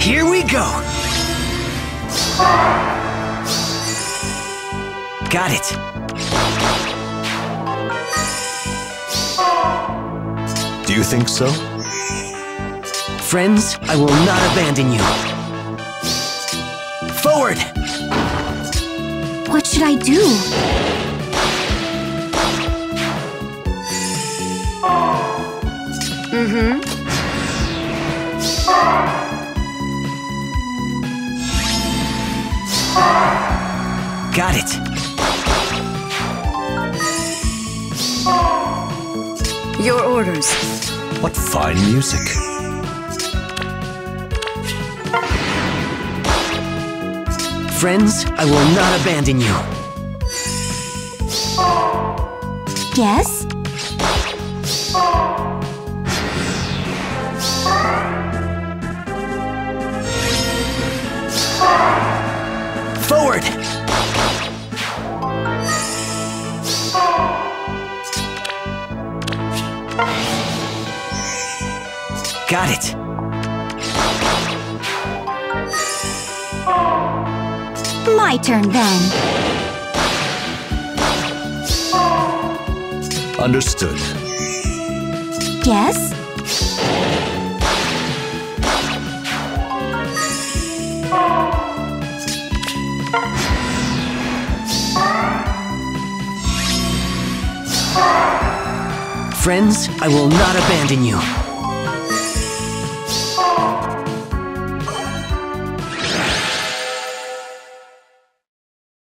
Here we go! Got it! Do you think so? Friends, I will not abandon you. Forward! What should I do? Mm-hmm. Got it! Your orders. What fine music. Friends, I will not abandon you. Yes? Got it! My turn then. Understood. Yes? Friends, I will not abandon you.